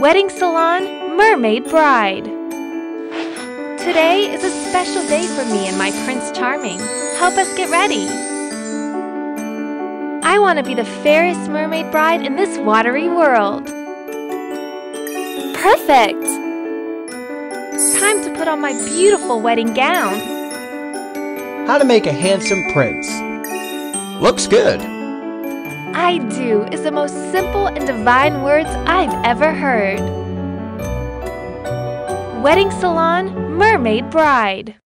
Wedding Salon Mermaid Bride. Today is a special day for me and my Prince Charming. Help us get ready. I want to be the fairest mermaid bride in this watery world. Perfect! Time to put on my beautiful wedding gown. How to make a handsome prince. Looks good. I do is the most simple and divine words I've ever heard. Wedding Salon Mermaid Bride.